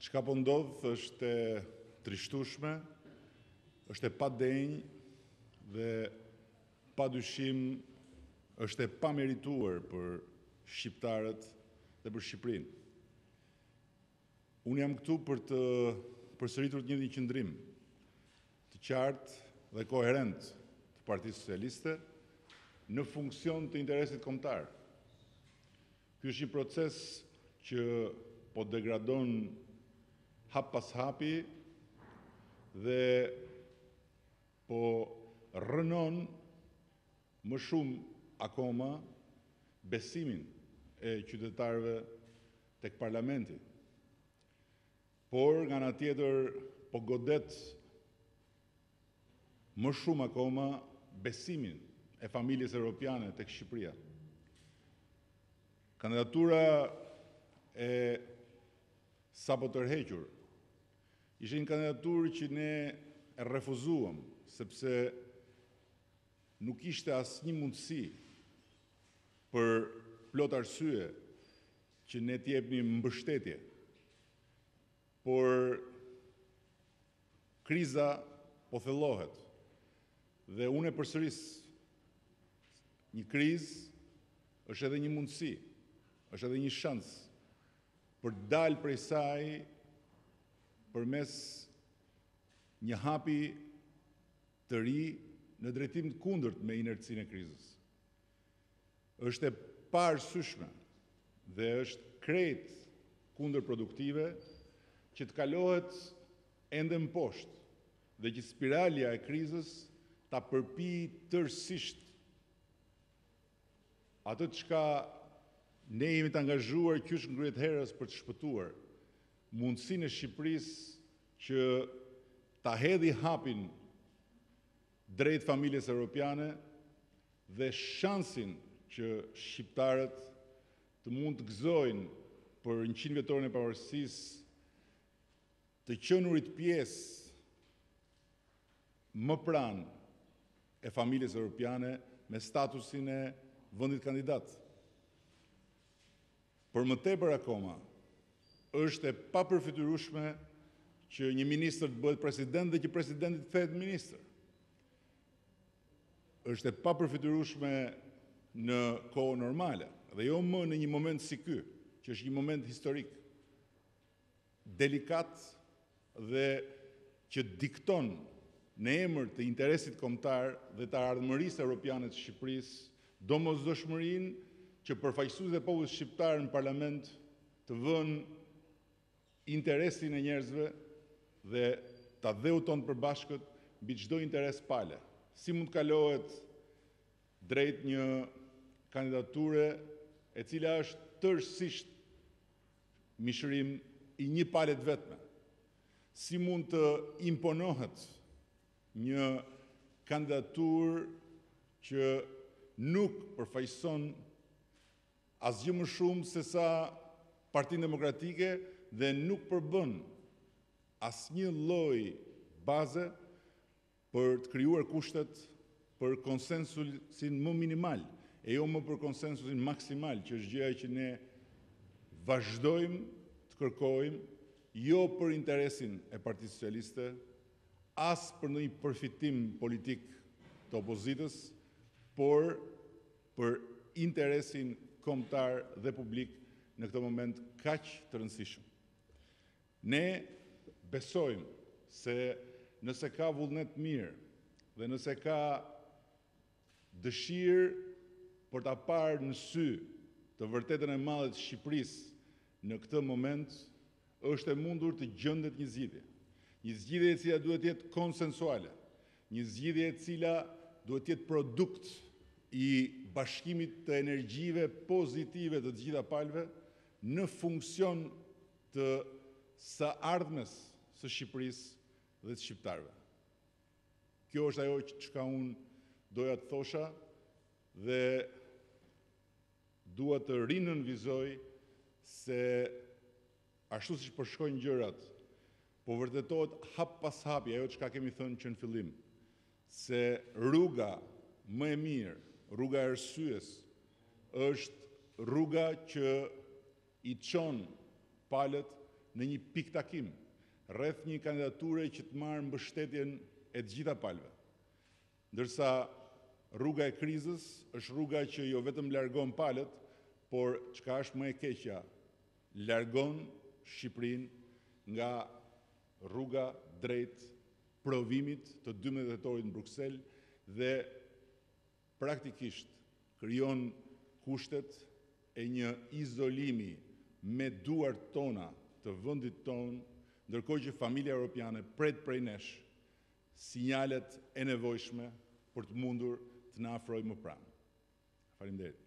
Çka po ndodh është e trishtueshme, është e padenjë dhe padyshim është e pamerituar për shqiptarët dhe për Shqipërinë. Unë jam këtu për të përsëritur të njëjtin qëndrim të qartë dhe koherent të Partisë Socialiste në funksion të interesit kombëtar. Ky është një proces që po degradon hap pas hapi dhe po rrënon më shumë akoma besimin e qytetarëve tek parlamenti. Por nga ana tjetër po godet më shumë akoma besimin e familjes europiane tek Shqipëria. Kandidatura e sapotërhequr ishte një kandidaturë që ne e refuzuam sepse nuk ishte asnjë mundësi për plot arsye që ne të jepnim mbështetje. Por Kriza po thellohet dhe unë e përsëris, një krizë është edhe një mundësi, është edhe një shans për të dalë prej saj përmes një hapi të ri në drejtim të kundërt me inercinë e krizës. Është e paarsyeshme dhe është krejt kundërproduktive që të kalohet ende më poshtë dhe që spiralja e krizës ta përpijë tërësisht atë çka ne jemi të angazhuar qysh në krye të herës për të shpëtuar mundësinë e Shqipërisë që ta hedhë hapin drejt familjes europiane dhe shansin që shqiptarët të mund të gëzojnë për njëqindvjetorin e pavarësisë të qenurit pjesë më pranë e familjes europiane me statusin e vendit kandidat. Për më tepër akoma, është e papërfytyrueshme që një ministër të bëhet president dhe që presidenti të kthehet ministër. Është e papërfytyrueshme në kohë normale dhe jo më në një moment si ky, që është një moment historik, delikat dhe që dikton në emër të interesit kombëtar dhe të ardhmërisë europiane të Shqipërisë, domosdoshmërinë që përfaqësuesit e popullit shqiptar në Parlament të vënë interesin e njerëzve dhe atdheut tonë të përbashkët mbi çdo interes pale, si mund të kalohet drejt një kandidature e cila është tërësisht mishërim i një pale të vetme, si mund të imponohet një kandidaturë që nuk përfaqëson Asgjë më shumë se sa Partinë Demokratike dhe nuk përbën asnjë lloj baze për të krijuar kushtet për konsensusin më minimal, e jo më për konsensusin maksimal, që është gjëja që ne vazhdojmë të kërkojmë, jo për interesin e Partisë Socialiste, as për ndonjë përfitim politik të opozitës, por për interesin kombëtar dhe publik në këtë moment kaq të rëndësishëm. Ne besojmë se nëse ka vullnet të mirë dhe nëse ka dëshirë për ta parë në sy të vërtetën e madhe të Shqipërisë Në këtë moment është e mundur të gjendet një zgjidhje. Një zgjidhje e cila duhet të jetë konsensuale. Një zgjidhje e cila duhet të jetë produkt i bashkimit të energjive pozitive të të gjitha palëve në funksion të së ardhmes së Shqipërisë dhe të shqiptarëve. Kjo është ajo çka unë doja të thosha dhe Dua të rinënvizoj se ashtu siç po shkojnë gjërat, po vërtetohet hap pas hapi ajo çka kemi thënë që në fillim, se rruga më e mirë, rruga e arsyes, është rruga që i çon palët në një pikëtakim, rreth një kandidature që të marrë mbështetjen e të gjitha palëve. Ndërsa rruga e krizës është rruga që jo vetëm largon palët, por çka është më e keqja, largon Shqipërinë nga rruga drejt provimit të dymbëdhjetë Tetorit në Bruksel dhe praktikisht krijon kushtet e një izolimi me duart tona të vendit tonë, ndërkohë që familja europiane pret prej nesh sinjalet e nevojshme për të mundur të na afrojë më pranë. Faleminderit.